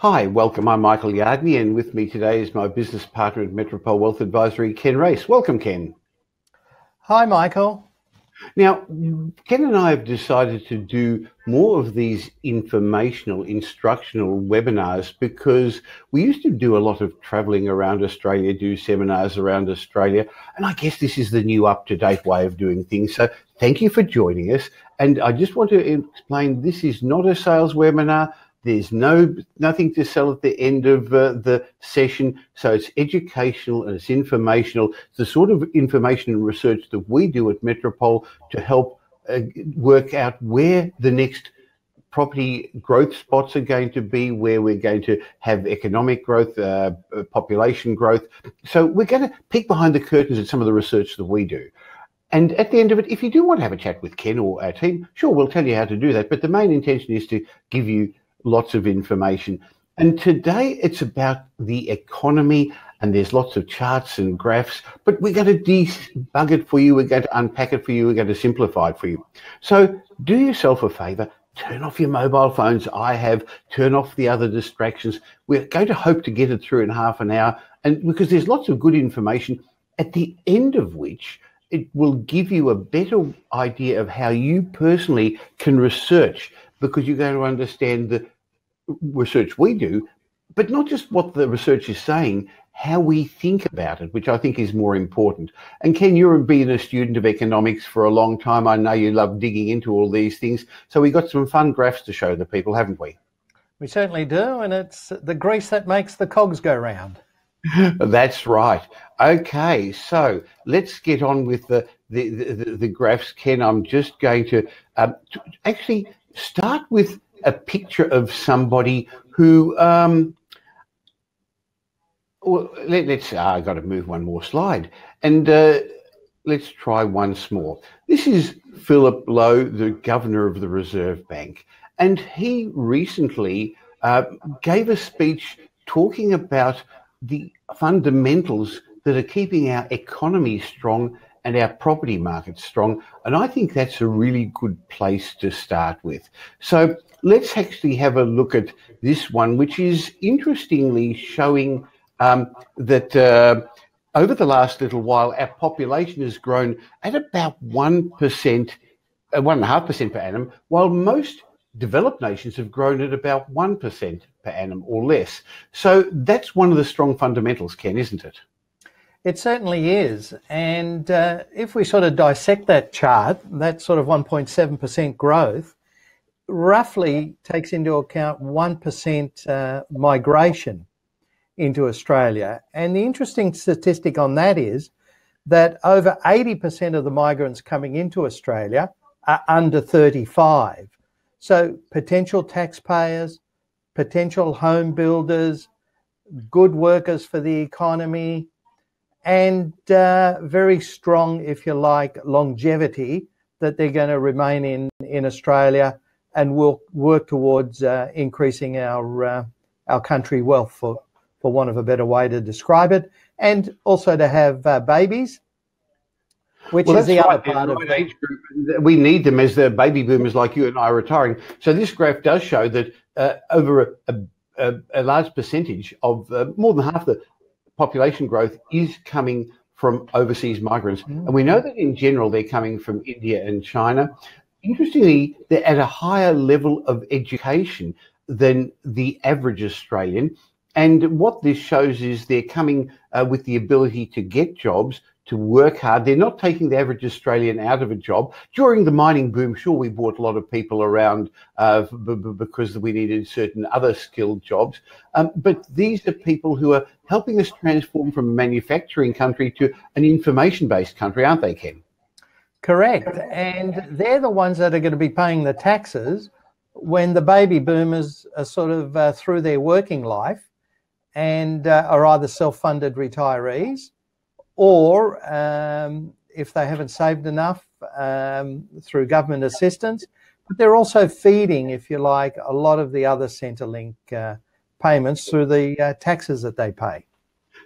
Hi, welcome. I'm Michael Yardney, and with me today is my business partner at Metropole Wealth Advisory, Ken Raiss. Welcome, Ken. Hi, Michael. Now, Ken and I have decided to do more of these informational, instructional webinars because we used to do a lot of traveling around Australia, do seminars around Australia, and I guess this is the new up to date way of doing things. So, thank you for joining us. And I just want to explain this is not a sales webinar. There's no nothing to sell at the end of uh, the session, so it's educational and it's informational. It's the sort of information and research that we do at Metropole to help uh, work out where the next property growth spots are going to be, where we're going to have economic growth, uh, uh population growth. So we're going to peek behind the curtains at some of the research that we do. And at the end of it, if you do want to have a chat with Ken or our team, sure, we'll tell you how to do that. But the main intention is to give you lots of information. And today it's about the economy, and there's lots of charts and graphs, but we're going to debug it for you, we're going to unpack it for you, we're going to simplify it for you. So do yourself a favor, turn off your mobile phones. I have, turn off the other distractions. We're going to hope to get it through in half an hour, and because there's lots of good information, at the end of which it will give you a better idea of how you personally can research because you're going to understand the research we do, but not just what the research is saying, how we think about it, which I think is more important. And Ken, you've been a student of economics for a long time. I know you love digging into all these things. So we've got some fun graphs to show the people, haven't we? We certainly do, and it's the grease that makes the cogs go round. That's right. Okay, so let's get on with the the, the, the graphs, Ken. I'm just going to, um, to actually start with a picture of somebody who. Um, well, let, us uh, I got to move one more slide, and uh, let's try once more. This is Philip Lowe, the governor of the Reserve Bank, and he recently uh, gave a speech talking about the fundamentals that are keeping our economy strong and our property market strong. And I think that's a really good place to start with. So let's actually have a look at this one, which is interestingly showing um, that uh, over the last little while, our population has grown at about 1%, uh, 1.5% per annum, while most developed nations have grown at about 1% per annum or less. So that's one of the strong fundamentals, Ken, isn't it? It certainly is. And uh, if we sort of dissect that chart, that sort of 1.7% growth roughly takes into account 1% uh, migration into Australia. And the interesting statistic on that is that over 80% of the migrants coming into Australia are under 35. So potential taxpayers, potential home builders, good workers for the economy, and uh, very strong, if you like, longevity that they're going to remain in, in Australia and we'll work towards uh, increasing our uh, our country wealth, for for want of a better way to describe it, and also to have uh, babies, which well, is the right. other part of the age group. We need them as the baby boomers like you and I are retiring. So this graph does show that uh, over a, a, a, large percentage of uh, more than half the population growth is coming from overseas migrants. Mm. And we know that in general they're coming from India and China. Interestingly, they're at a higher level of education than the average Australian. And what this shows is they're coming uh, with the ability to get jobs, to work hard. They're not taking the average Australian out of a job. During the mining boom, sure, we brought a lot of people around uh, b- b- because we needed certain other skilled jobs. Um, but these are people who are helping us transform from a manufacturing country to an information based country, aren't they, Ken? Correct. And they're the ones that are going to be paying the taxes when the baby boomers are sort of uh, through their working life and uh, are either self funded retirees or um, if they haven't saved enough um, through government assistance. But they're also feeding, if you like, a lot of the other Centrelink uh, payments through the uh, taxes that they pay.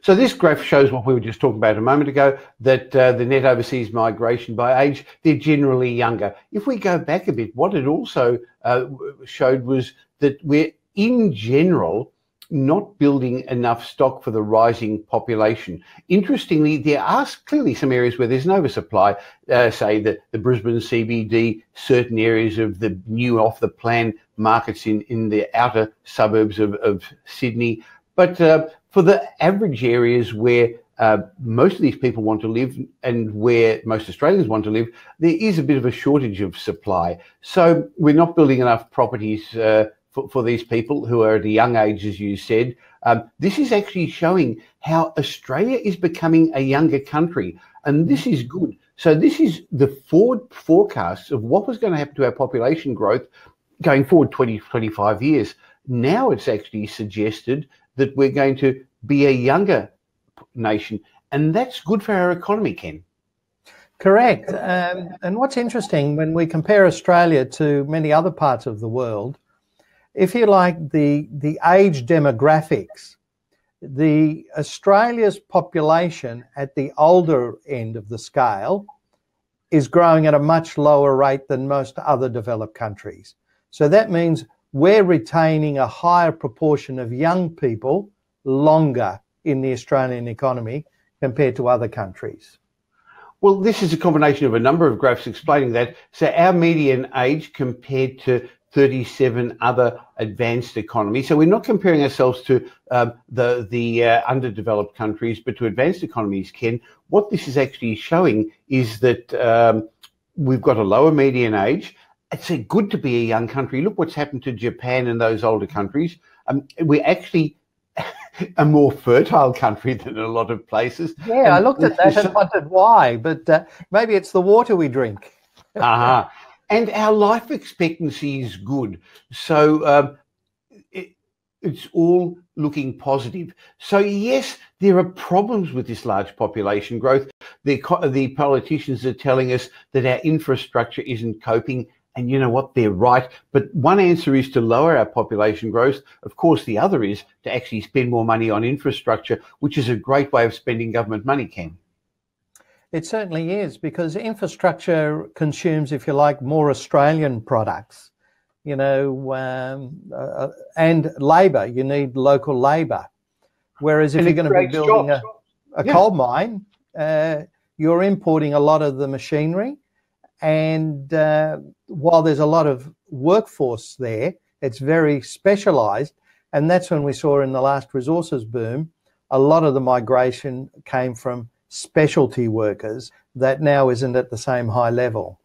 So this graph shows what we were just talking about a moment ago, that uh, the net overseas migration by age, they're generally younger. If we go back a bit, what it also uh, showed was that we're in general not building enough stock for the rising population. Interestingly, there are clearly some areas where there's an oversupply, uh, say the, the Brisbane CBD, certain areas of the new off the plan markets in, in the outer suburbs of, of Sydney. But uh, for the average areas where uh, most of these people want to live and where most Australians want to live, there is a bit of a shortage of supply. So we're not building enough properties uh, for, for these people who are at a young age, as you said. Um, this is actually showing how Australia is becoming a younger country, and this is good. So this is the forward forecasts of what was going to happen to our population growth going forward 20, 25 years. Now it's actually suggested that we're going to be a younger nation, and that's good for our economy, Ken. Correct. Um, and what's interesting when we compare Australia to many other parts of the world, if you like, the, the age demographics, the Australia's population at the older end of the scale is growing at a much lower rate than most other developed countries. So that means we're retaining a higher proportion of young people longer in the Australian economy compared to other countries. Well, this is a combination of a number of graphs explaining that. So our median age compared to 37 other advanced economies. So we're not comparing ourselves to um, the the uh, underdeveloped countries, but to advanced economies. Ken, what this is actually showing is that um, we've got a lower median age. It's a good to be a young country. Look what's happened to Japan and those older countries. Um, we're actually a more fertile country than a lot of places. Yeah, and I looked at that and wondered why, but uh, maybe it's the water we drink. uh-huh and our life expectancy is good. So um, it, it's all looking positive. So yes, there are problems with this large population growth. The, the politicians are telling us that our infrastructure isn't coping. And you know what? They're right. But one answer is to lower our population growth. Of course, the other is to actually spend more money on infrastructure, which is a great way of spending government money, Ken. It certainly is because infrastructure consumes, if you like, more Australian products, you know, um, uh, and labour. You need local labour. Whereas if and you're going to be building a, a yeah. coal mine, uh, you're importing a lot of the machinery. And uh, while there's a lot of workforce there, it's very specialised. And that's when we saw in the last resources boom, a lot of the migration came from specialty workers that now isn't at the same high level?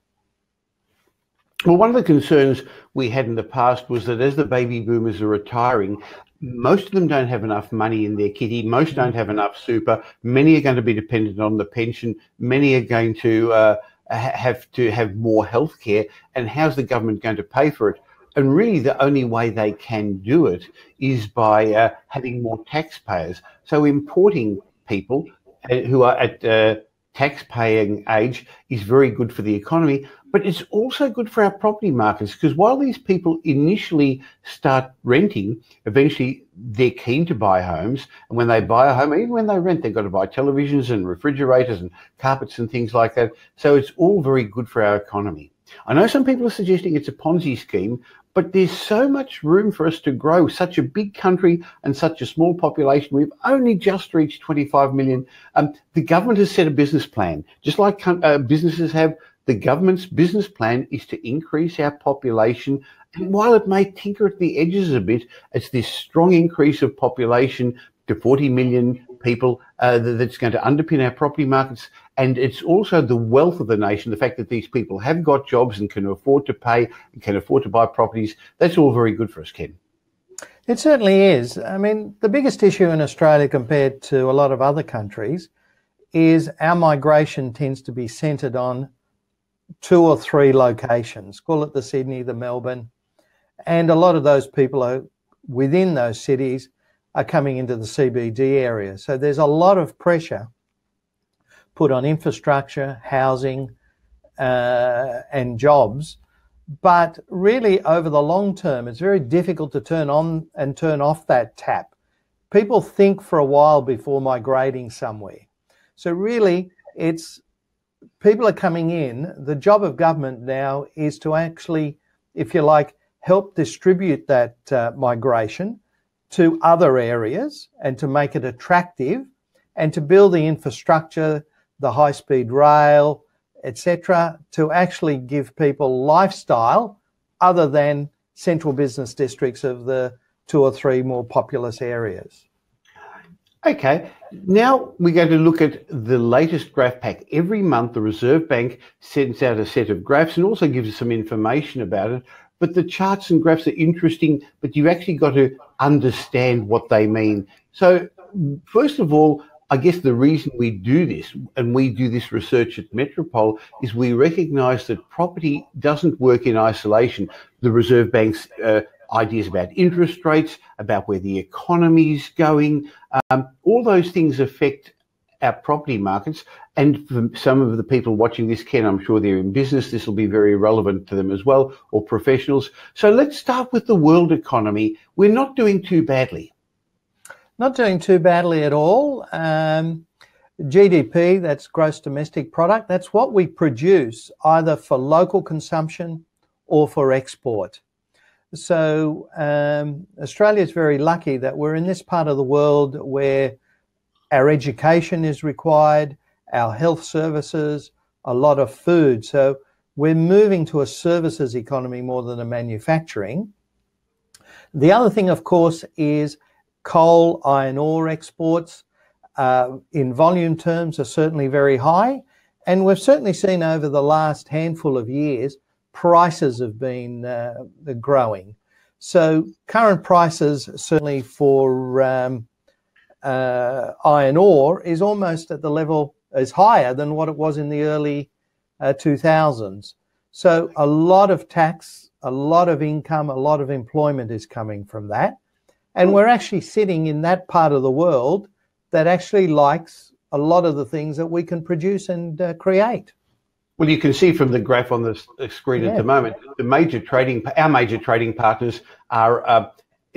Well, one of the concerns we had in the past was that as the baby boomers are retiring, most of them don't have enough money in their kitty. Most don't have enough super. Many are going to be dependent on the pension. Many are going to uh, have to have more health care. And how's the government going to pay for it? And really, the only way they can do it is by uh, having more taxpayers. So, importing people who are at uh, tax paying age is very good for the economy, but it's also good for our property markets because while these people initially start renting, eventually they're keen to buy homes. And when they buy a home, even when they rent, they've got to buy televisions and refrigerators and carpets and things like that. So it's all very good for our economy. I know some people are suggesting it's a Ponzi scheme, but there's so much room for us to grow. Such a big country and such a small population. We've only just reached 25 million. Um, the government has set a business plan, just like uh, businesses have. The government's business plan is to increase our population. And while it may tinker at the edges a bit, it's this strong increase of population to 40 million people uh, that's going to underpin our property markets. And it's also the wealth of the nation, the fact that these people have got jobs and can afford to pay and can afford to buy properties. That's all very good for us, Ken. It certainly is. I mean, the biggest issue in Australia compared to a lot of other countries is our migration tends to be centred on two or three locations, call it the Sydney, the Melbourne, and a lot of those people are within those cities are coming into the CBD area. So there's a lot of pressure put on infrastructure, housing, uh, and jobs. But really, over the long term, it's very difficult to turn on and turn off that tap. People think for a while before migrating somewhere. So, really, it's people are coming in. The job of government now is to actually, if you like, help distribute that uh, migration to other areas and to make it attractive and to build the infrastructure, the high speed rail, etc., to actually give people lifestyle other than central business districts of the two or three more populous areas. Okay, now we're going to look at the latest graph pack. Every month, the Reserve Bank sends out a set of graphs and also gives us some information about it. But the charts and graphs are interesting, but you've actually got to understand what they mean. So, first of all, I guess the reason we do this, and we do this research at Metropole, is we recognise that property doesn't work in isolation. The Reserve Bank's uh, ideas about interest rates, about where the economy is going, um, all those things affect our property markets. And for some of the people watching this, Ken, I'm sure they're in business. This will be very relevant to them as well, or professionals. So let's start with the world economy. We're not doing too badly. Not doing too badly at all. Um, GDP, that's gross domestic product, that's what we produce either for local consumption or for export. So um, Australia is very lucky that we're in this part of the world where our education is required, our health services, a lot of food. So we're moving to a services economy more than a manufacturing. The other thing, of course, is coal, iron ore exports uh, in volume terms are certainly very high. And we've certainly seen over the last handful of years, prices have been uh, growing. So current prices, certainly for um, uh, iron ore, is almost at the level is higher than what it was in the early 2000s. Uh, so a lot of tax, a lot of income, a lot of employment is coming from that. And we're actually sitting in that part of the world that actually likes a lot of the things that we can produce and uh, create. Well, you can see from the graph on the screen yeah. at the moment, the major trading, our major trading partners are, uh,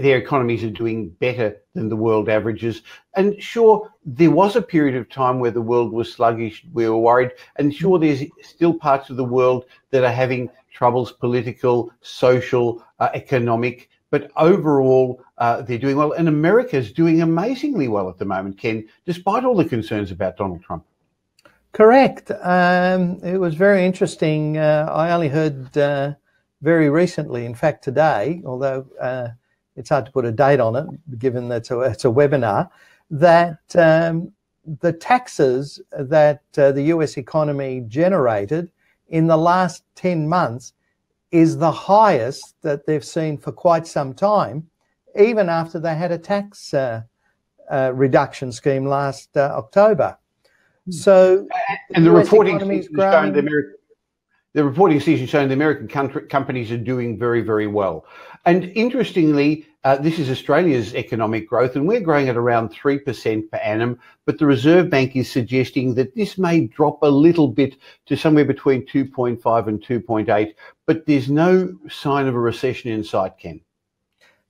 their economies are doing better than the world averages. And sure, there was a period of time where the world was sluggish. We were worried. And sure, there's still parts of the world that are having troubles, political, social, uh, economic. But overall, uh, they're doing well. And America is doing amazingly well at the moment, Ken, despite all the concerns about Donald Trump. Correct. Um, it was very interesting. Uh, I only heard uh, very recently, in fact, today, although uh, it's hard to put a date on it, given that it's a, it's a webinar, that um, the taxes that uh, the US economy generated in the last 10 months is the highest that they've seen for quite some time, even after they had a tax uh, uh, reduction scheme last uh, October. Hmm. So, and the, the reporting season showing the American, the reporting season showing the American country, companies are doing very, very well. And interestingly, uh, this is Australia's economic growth, and we're growing at around 3% per annum. But the Reserve Bank is suggesting that this may drop a little bit to somewhere between 2.5 and 2.8, but there's no sign of a recession in sight, Ken.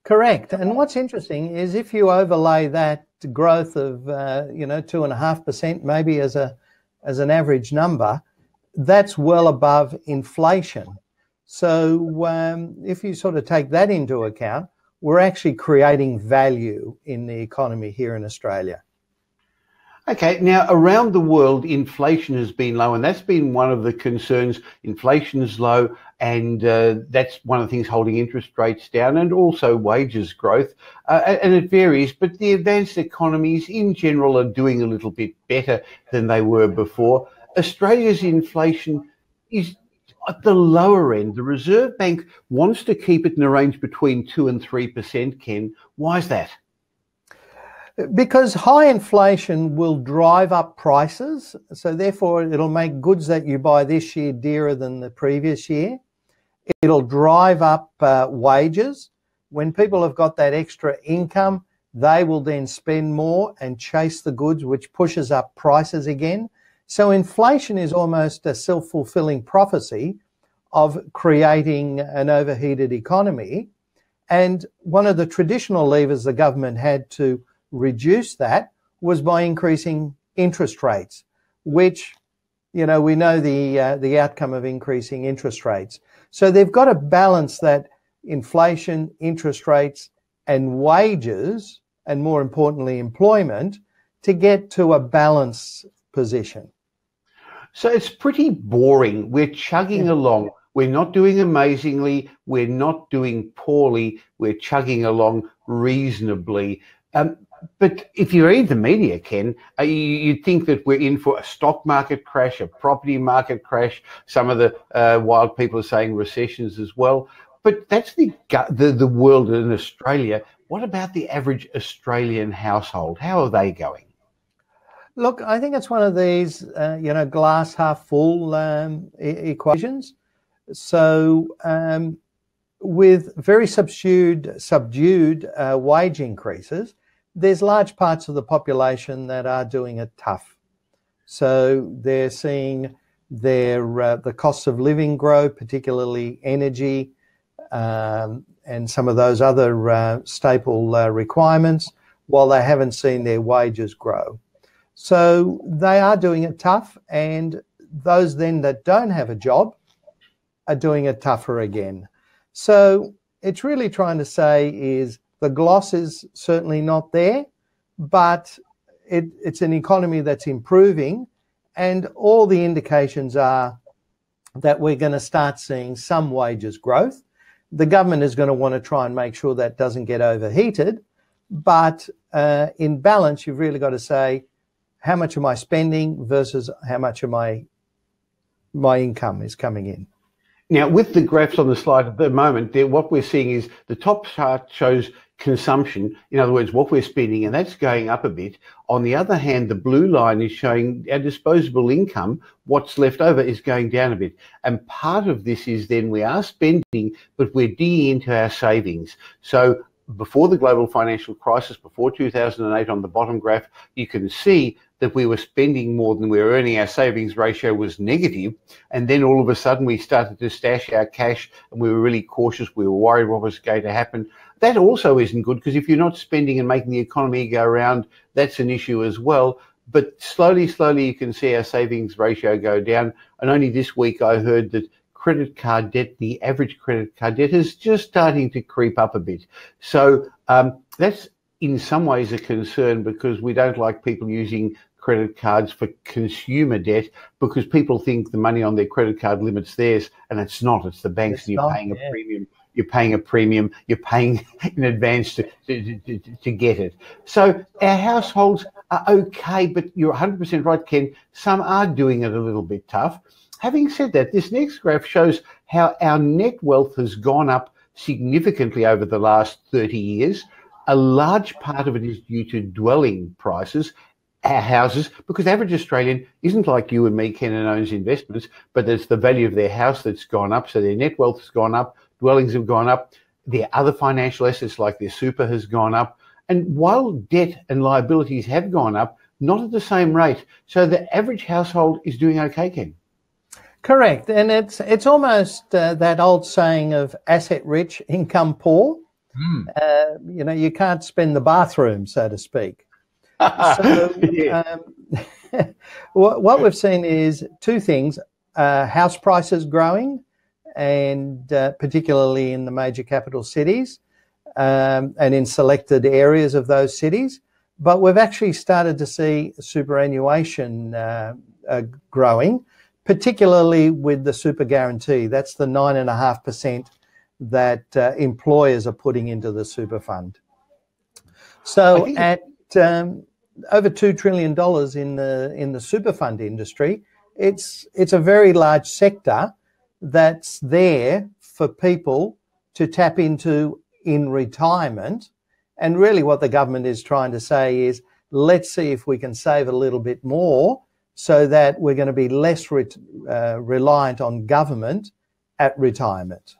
Correct. And what's interesting is if you overlay that growth of, uh, you know, 2.5% maybe as, a, as an average number, that's well above inflation. So um, if you sort of take that into account, we're actually creating value in the economy here in Australia. Okay, now around the world, inflation has been low, and that's been one of the concerns. Inflation is low, and uh, that's one of the things holding interest rates down, and also wages growth. Uh, and it varies, but the advanced economies in general are doing a little bit better than they were before. Australia's inflation is at the lower end. The Reserve Bank wants to keep it in a range between 2 and 3%, Ken. Why is that? Because high inflation will drive up prices. So, therefore, it'll make goods that you buy this year dearer than the previous year. It'll drive up uh, wages. When people have got that extra income, they will then spend more and chase the goods, which pushes up prices again. So inflation is almost a self-fulfilling prophecy of creating an overheated economy. And one of the traditional levers the government had to reduce that was by increasing interest rates, which, you know, we know the uh, the outcome of increasing interest rates. So they've got to balance that inflation, interest rates, and wages, and more importantly, employment, to get to a balanced position. So it's pretty boring. We're chugging yeah. along. We're not doing amazingly. We're not doing poorly. We're chugging along reasonably. Um, but if you read the media, Ken, uh, you, would think that we're in for a stock market crash, a property market crash. Some of the uh, wild people are saying recessions as well. But that's the, the the world in Australia. What about the average Australian household? How are they going? Look, I think it's one of these, uh, you know, glass half full um, e- equations. So, um, with very subdued, subdued uh, wage increases, there's large parts of the population that are doing it tough. So they're seeing their uh, the costs of living grow, particularly energy um, and some of those other uh, staple uh, requirements, while they haven't seen their wages grow. So they are doing it tough, and those then that don't have a job are doing it tougher again. So it's really trying to say is the gloss is certainly not there, but it, it's an economy that's improving, and all the indications are that we're going to start seeing some wages growth. The government is going to want to try and make sure that doesn't get overheated, but uh, in balance, you've really got to say how much am I spending versus how much of my my income is coming in. Now, with the graphs on the slide at the moment, what we're seeing is the top chart shows consumption, in other words, what we're spending, and that's going up a bit. On the other hand, the blue line is showing our disposable income, what's left over is going down a bit. And part of this is then we are spending, but we're digging into our savings. So before the global financial crisis, before 2008 on the bottom graph, you can see that we were spending more than we were earning. Our savings ratio was negative, And then all of a sudden we started to stash our cash and we were really cautious. We were worried what was going to happen. That also isn't good because if you're not spending and making the economy go around, that's an issue as well. But slowly, slowly, you can see our savings ratio go down. And only this week I heard that credit card debt, the average credit card debt is just starting to creep up a bit. So um, that's in some ways a concern because we don't like people using credit cards for consumer debt because people think the money on their credit card limits theirs, and it's not. It's the banks, it's and you're not, paying yeah. a premium. You're paying a premium. You're paying in advance to, to, to, to get it. So our households are okay, but you're 100% right, Ken. Some are doing it a little bit tough. Having said that, this next graph shows how our net wealth has gone up significantly over the last 30 years. A large part of it is due to dwelling prices our houses because average Australian isn't like you and me, Ken, and owns investments, but it's the value of their house that's gone up. So their net wealth has gone up, dwellings have gone up, their other financial assets like their super has gone up. And while debt and liabilities have gone up, not at the same rate. So the average household is doing okay, Ken. Correct, and it's it's almost uh, that old saying of asset rich, income poor. Mm. Uh, you know, you can't spend the bathroom, so to speak so, um, what, what, we've seen is two things: uh, house prices growing, and uh, particularly in the major capital cities, um, and in selected areas of those cities. But we've actually started to see superannuation uh, uh growing, particularly with the super guarantee. That's the nine and a half percent that uh, employers are putting into the super fund. So at um, over two trillion dollars in the in the super fund industry. It's it's a very large sector that's there for people to tap into in retirement. And really, what the government is trying to say is, let's see if we can save a little bit more, so that we're going to be less re- uh, reliant on government at retirement.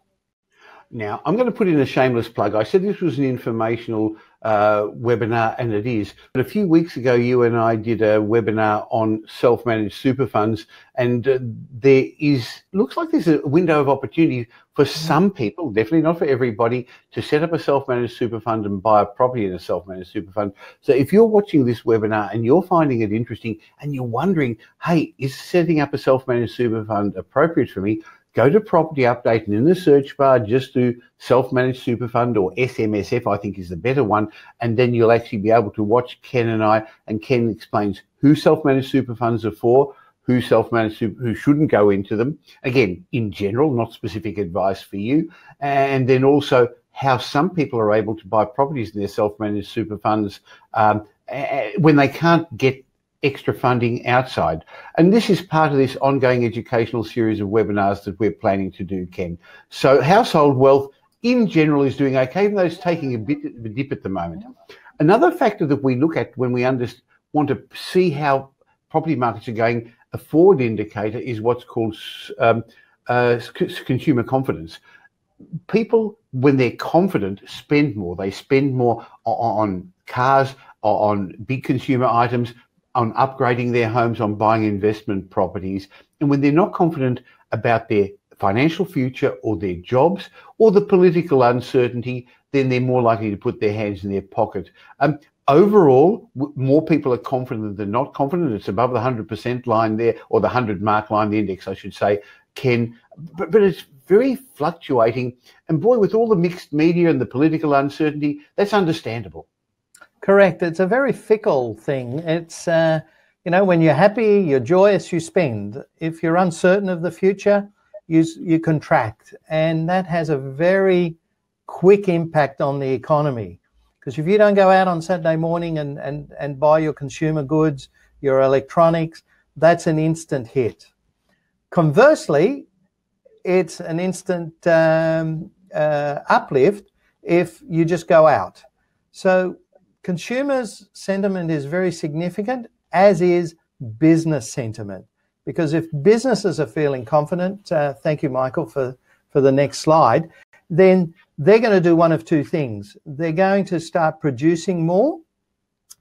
Now, I'm going to put in a shameless plug. I said this was an informational uh, webinar, and it is. But a few weeks ago, you and I did a webinar on self-managed super funds, and uh, there is looks like there's a window of opportunity for some people, definitely not for everybody, to set up a self-managed super fund and buy a property in a self-managed super fund. So if you're watching this webinar and you're finding it interesting and you're wondering, hey, is setting up a self-managed super fund appropriate for me? Go to property update and in the search bar just do self-managed super fund or SMSF I think is the better one and then you'll actually be able to watch Ken and I and Ken explains who self-managed super funds are for who self-managed who shouldn't go into them. Again in general not specific advice for you. And then also how some people are able to buy properties in their self-managed super funds um, when they can't get extra funding outside. And this is part of this ongoing educational series of webinars that we're planning to do, Ken. So household wealth in general is doing okay, even though it's taking a bit of a dip at the moment. Another factor that we look at when we want to see how property markets are going, a forward indicator is what's called um, uh, consumer confidence. People, when they're confident, spend more. They spend more on cars, on big consumer items, on upgrading their homes, on buying investment properties. And when they're not confident about their financial future or their jobs or the political uncertainty, then they're more likely to put their hands in their pocket. Um, overall, more people are confident than not confident. It's above the 100% line there, or the 100 mark line, the index, I should say, Ken. But, but it's very fluctuating. And boy, with all the mixed media and the political uncertainty, that's understandable. Correct. It's a very fickle thing. It's, uh, you know, when you're happy, you're joyous, you spend. If you're uncertain of the future, you, you contract. And that has a very quick impact on the economy. Because if you don't go out on Saturday morning and, and, and buy your consumer goods, your electronics, that's an instant hit. Conversely, it's an instant um, uh, uplift if you just go out. So consumers' sentiment is very significant, as is business sentiment. Because if businesses are feeling confident, uh, thank you, Michael, for, for the next slide, then they're going to do one of two things. They're going to start producing more.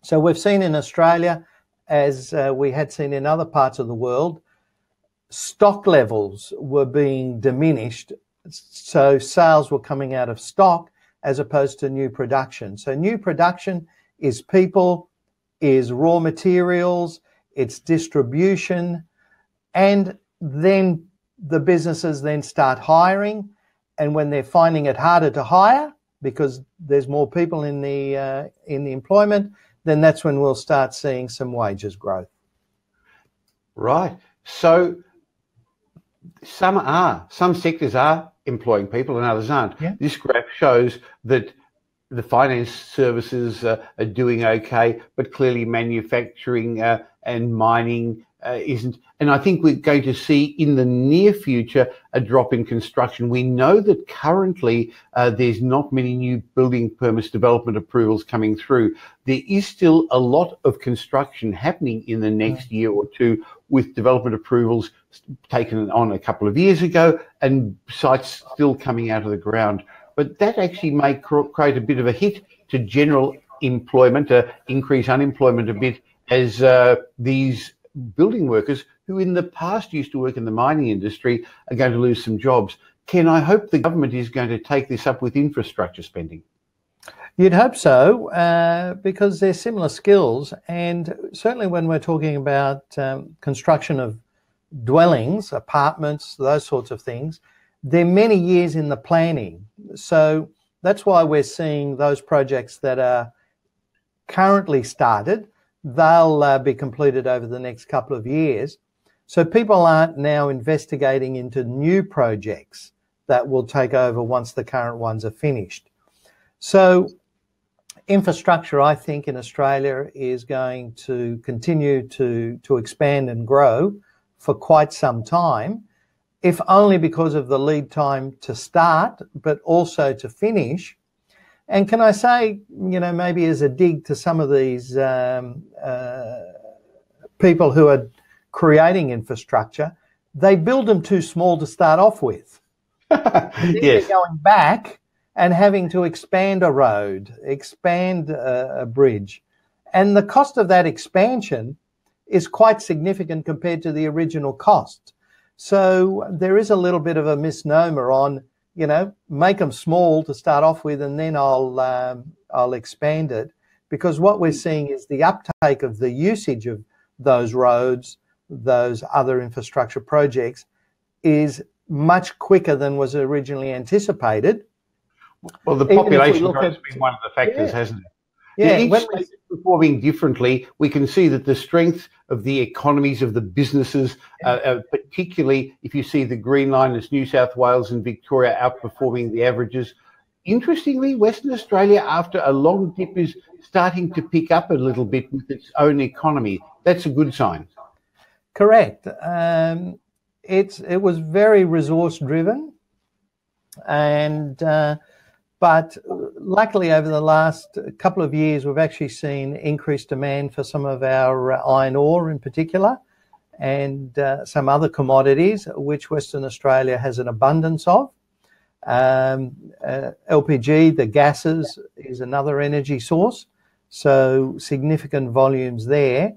So we've seen in Australia, as uh, we had seen in other parts of the world, stock levels were being diminished. So sales were coming out of stock as opposed to new production. So new production is people, is raw materials, it's distribution, and then the businesses then start hiring. And when they're finding it harder to hire because there's more people in the uh, in the employment, then that's when we'll start seeing some wages growth. Right. So some are, some sectors are employing people and others aren't. Yeah. This graph shows that the finance services uh, are doing okay, but clearly manufacturing uh, and mining uh, isn't. And I think we're going to see in the near future a drop in construction. We know that currently uh, there's not many new building permits development approvals coming through. There is still a lot of construction happening in the next year or two with development approvals taken on a couple of years ago and sites still coming out of the ground. But that actually may create a bit of a hit to general employment, uh, increase unemployment a bit as uh, these building workers who in the past used to work in the mining industry are going to lose some jobs. Ken, I hope the government is going to take this up with infrastructure spending. You'd hope so, uh, because they're similar skills. And certainly when we're talking about um, construction of dwellings, apartments, those sorts of things, they're many years in the planning. So that's why we're seeing those projects that are currently started they'll uh, be completed over the next couple of years. So people aren't now investigating into new projects that will take over once the current ones are finished. So infrastructure, I think, in Australia is going to continue to, to expand and grow for quite some time, if only because of the lead time to start, but also to finish and can I say, you know, maybe as a dig to some of these um, uh, people who are creating infrastructure, they build them too small to start off with. yes. going back and having to expand a road, expand a, a bridge. And the cost of that expansion is quite significant compared to the original cost. So there is a little bit of a misnomer on you know, make them small to start off with, and then I'll um, I'll expand it. Because what we're seeing is the uptake of the usage of those roads, those other infrastructure projects, is much quicker than was originally anticipated. Well, the population growth has been one of the factors, yeah. hasn't it? Yeah, each state is performing differently. We can see that the strength of the economies of the businesses, uh, uh, particularly if you see the green line as New South Wales and Victoria outperforming the averages. Interestingly, Western Australia, after a long dip, is starting to pick up a little bit with its own economy. That's a good sign. Correct. Um, it's it was very resource driven, and uh, but luckily over the last couple of years we've actually seen increased demand for some of our uh, iron ore in particular, and uh, some other commodities which Western Australia has an abundance of. Um, uh, LPG, the gases, is another energy source, so significant volumes there.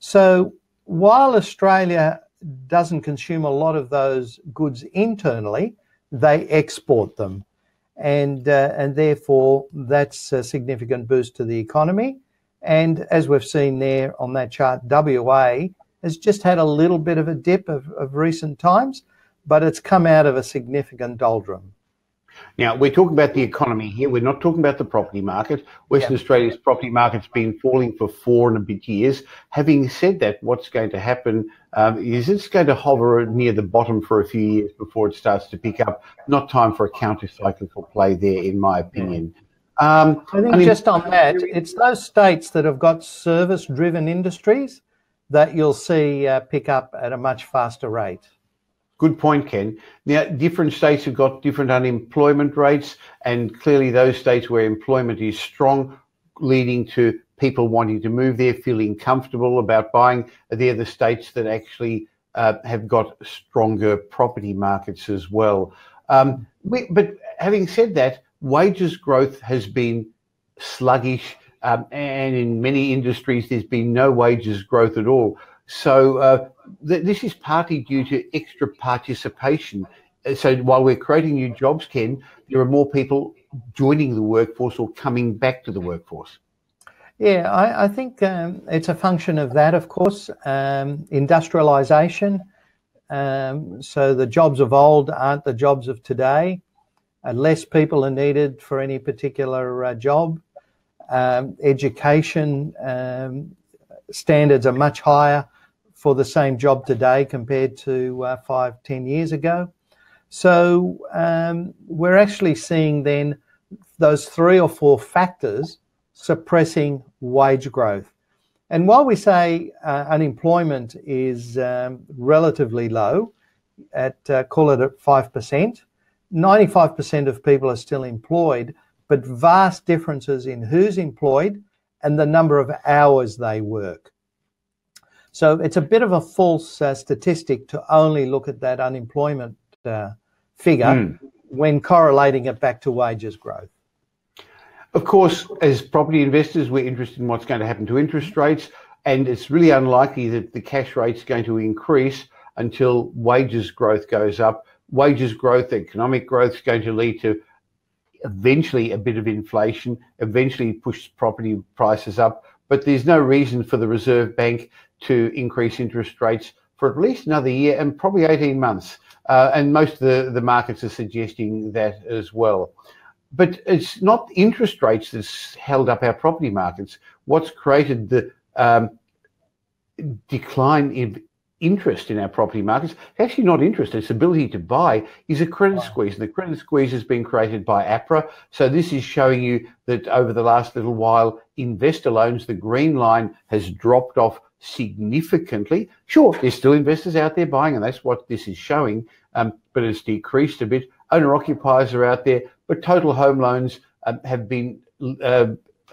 So while Australia doesn't consume a lot of those goods internally, they export them. And, uh, and therefore, that's a significant boost to the economy. And as we've seen there on that chart, WA has just had a little bit of a dip of, of recent times, but it's come out of a significant doldrum. Now, we're talking about the economy here. We're not talking about the property market. Western yep. Australia's property market's been falling for four and a bit years. Having said that, what's going to happen um, is it's going to hover near the bottom for a few years before it starts to pick up. Not time for a counter-cyclical play there, in my opinion. Um, I think I mean, just on that, it's those states that have got service-driven industries that you'll see uh, pick up at a much faster rate. Good point, Ken. Now, different states have got different unemployment rates, and clearly those states where employment is strong, leading to people wanting to move there, feeling comfortable about buying, they're the states that actually uh, have got stronger property markets as well. Um, we, but having said that, wages growth has been sluggish, um, and in many industries, there's been no wages growth at all. So uh, th- this is partly due to extra participation. Uh, so while we're creating new jobs, Ken, there are more people joining the workforce or coming back to the workforce. Yeah, I, I think um, it's a function of that, of course. Um, industrialization. Um, so the jobs of old aren't the jobs of today. Uh, less people are needed for any particular uh, job. Um, education um, standards are much higher for the same job today compared to uh, five, ten years ago. So um, we're actually seeing then those three or four factors suppressing wage growth. And while we say uh, unemployment is um, relatively low, at uh, call it at five percent, ninety-five percent of people are still employed, but vast differences in who's employed and the number of hours they work. So it's a bit of a false uh, statistic to only look at that unemployment uh, figure mm. when correlating it back to wages growth. Of course, as property investors, we're interested in what's going to happen to interest rates, and it's really unlikely that the cash rate is going to increase until wages growth goes up. Wages growth, economic growth is going to lead to eventually a bit of inflation, eventually push property prices up. But there's no reason for the Reserve Bank to increase interest rates for at least another year and probably 18 months. Uh, and most of the, the markets are suggesting that as well. But it's not interest rates that's held up our property markets. What's created the um, decline in interest in our property markets, actually not interest, it's ability to buy, is a credit wow. squeeze. And the credit squeeze has been created by APRA. So this is showing you that over the last little while, investor loans, the green line has dropped off significantly. Sure, there's still investors out there buying, and that's what this is showing, um, but it's decreased a bit. Owner occupiers are out there, but total home loans um, have been uh,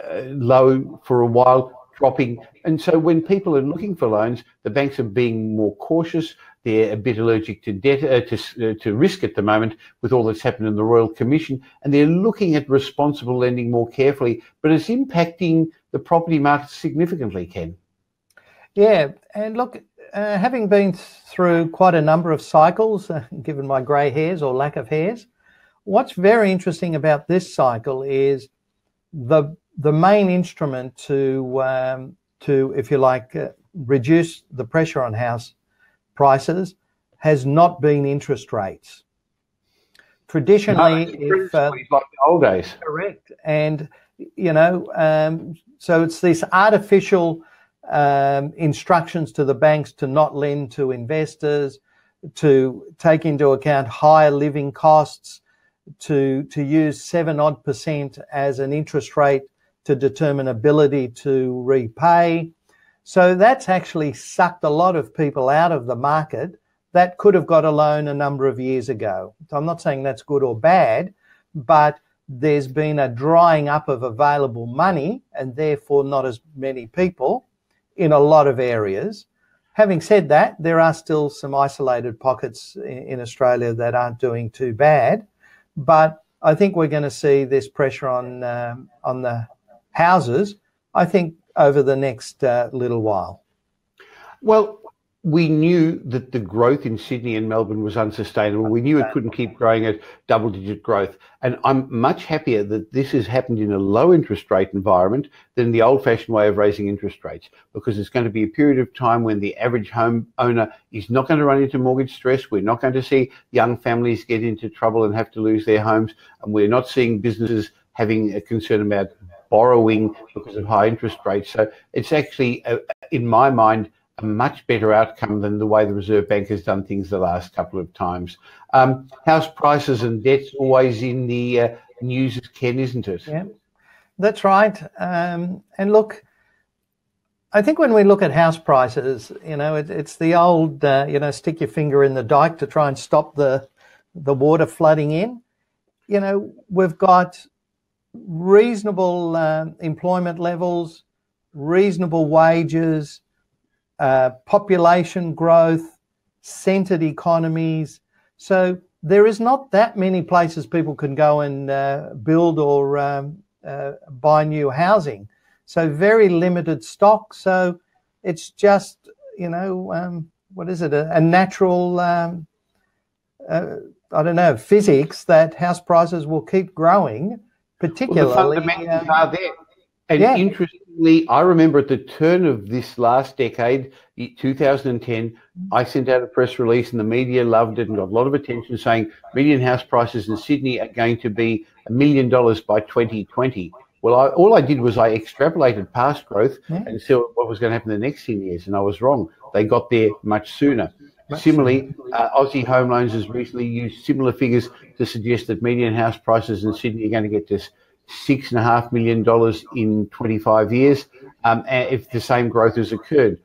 uh, low for a while, dropping. And so when people are looking for loans, the banks are being more cautious. They're a bit allergic to debt, uh, to, uh, to risk at the moment with all that's happened in the Royal Commission, and they're looking at responsible lending more carefully. But it's impacting the property market significantly, Ken. Yeah, and look, uh, having been through quite a number of cycles, uh, given my grey hairs or lack of hairs, what's very interesting about this cycle is the the main instrument to um, to, if you like, uh, reduce the pressure on house prices has not been interest rates. Traditionally, no, if, uh, like the old days. Correct. And, you know, um, so it's this artificial um, instructions to the banks to not lend to investors, to take into account higher living costs, to, to use seven odd percent as an interest rate to determine ability to repay. So that's actually sucked a lot of people out of the market that could have got a loan a number of years ago. So I'm not saying that's good or bad, but there's been a drying up of available money and therefore not as many people in a lot of areas. Having said that, there are still some isolated pockets in Australia that aren't doing too bad, but I think we're going to see this pressure on um, on the houses. I think over the next uh, little while. Well, we knew that the growth in Sydney and Melbourne was unsustainable. We knew it couldn't keep growing at double digit growth. And I'm much happier that this has happened in a low interest rate environment than the old fashioned way of raising interest rates, because it's going to be a period of time when the average home owner is not going to run into mortgage stress. We're not going to see young families get into trouble and have to lose their homes. And we're not seeing businesses having a concern about borrowing because of high interest rates. So it's actually, uh, in my mind, a much better outcome than the way the Reserve Bank has done things the last couple of times. Um, house prices and debts always in the uh, news, Ken, isn't it? Yeah, that's right. Um, and look, I think when we look at house prices, you know, it, it's the old, uh, you know, stick your finger in the dike to try and stop the the water flooding in. You know, we've got reasonable uh, employment levels, reasonable wages, uh, population growth, centered economies. So there is not that many places people can go and uh, build or um, uh, buy new housing. So very limited stock. So it's just, you know, um, what is it? A, a natural, um, uh, I don't know, physics that house prices will keep growing, particularly. Well, the fundamentals um, are there. And yeah. Interestingly, I remember at the turn of this last decade, 2010, I sent out a press release and the media loved it and got a lot of attention saying median house prices in Sydney are going to be a million dollars by 2020. Well, I, all I did was I extrapolated past growth yeah. and saw what was going to happen in the next 10 years, and I was wrong. They got there much sooner. Much Similarly, uh, Aussie Home Loans has recently used similar figures to suggest that median house prices in Sydney are going to get to six and a half million dollars in 25 years um, if the same growth has occurred.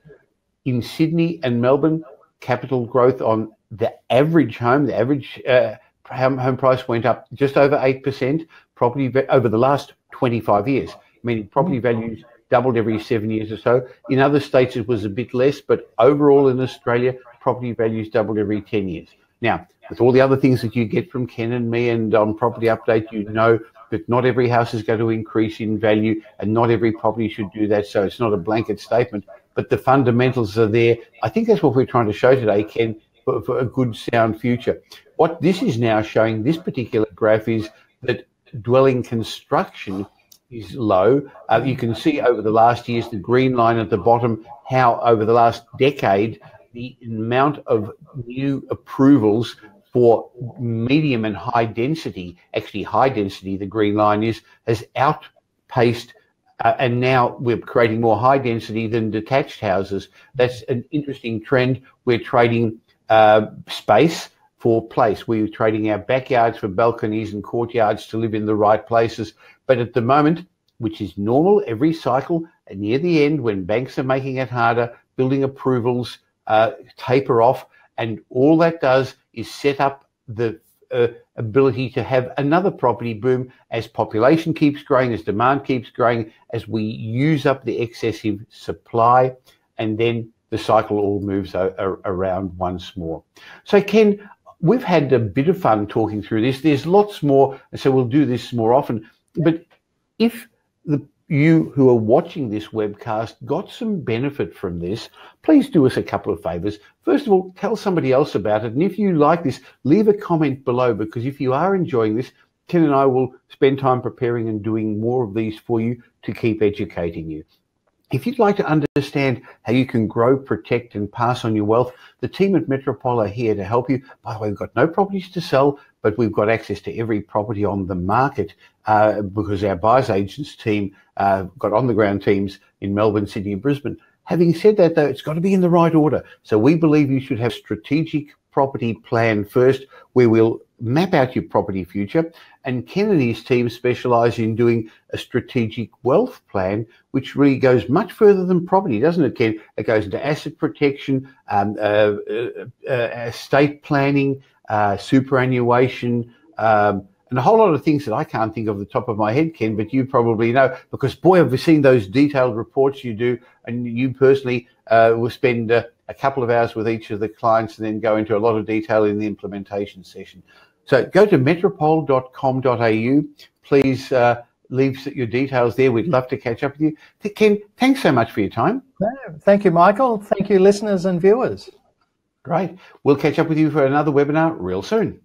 In Sydney and Melbourne, capital growth on the average home, the average uh, home price went up just over 8%, property over the last 25 years, meaning property values doubled every seven years or so. In other states, it was a bit less, but overall in Australia, property values doubled every 10 years. Now, with all the other things that you get from Ken and me and on Property Update, you know but not every house is going to increase in value and not every property should do that. So it's not a blanket statement, but the fundamentals are there. I think that's what we're trying to show today, Ken, for, for a good, sound future. What this is now showing, this particular graph, is that dwelling construction is low. Uh, you can see over the last years, the green line at the bottom, how over the last decade, the amount of new approvals for medium and high density, actually high density, the green line is, has outpaced uh, and now we're creating more high density than detached houses. That's an interesting trend. We're trading uh, space for place. We're trading our backyards for balconies and courtyards to live in the right places. But at the moment, which is normal every cycle, and near the end, when banks are making it harder, building approvals uh, taper off, and all that does is set up the uh, ability to have another property boom as population keeps growing, as demand keeps growing, as we use up the excessive supply, and then the cycle all moves around once more. So, Ken, we've had a bit of fun talking through this. There's lots more, so we'll do this more often. But if the you who are watching this webcast got some benefit from this, please do us a couple of favors. First of all, tell somebody else about it. And if you like this, leave a comment below because if you are enjoying this, Ken and I will spend time preparing and doing more of these for you to keep educating you. If you'd like to understand how you can grow, protect, and pass on your wealth, the team at Metropole are here to help you. By the way, we've got no properties to sell, but we've got access to every property on the market uh, because our buyers agents team uh, got on the ground teams in Melbourne, Sydney, and Brisbane. Having said that, though, it's got to be in the right order. So we believe you should have strategic property plan first, where we'll map out your property future. And Kennedy's team specialize in doing a strategic wealth plan, which really goes much further than property, doesn't it, Ken? It goes into asset protection, um, uh, uh, uh, estate planning, uh, superannuation, um, and a whole lot of things that I can't think of the top of my head, Ken, but you probably know because boy, have we seen those detailed reports you do, and you personally uh, will spend uh, a couple of hours with each of the clients and then go into a lot of detail in the implementation session. So go to metropole.com.au. Please uh, leave your details there. We'd love to catch up with you. Ken, thanks so much for your time. Thank you, Michael. Thank you, listeners and viewers. Great. We'll catch up with you for another webinar real soon.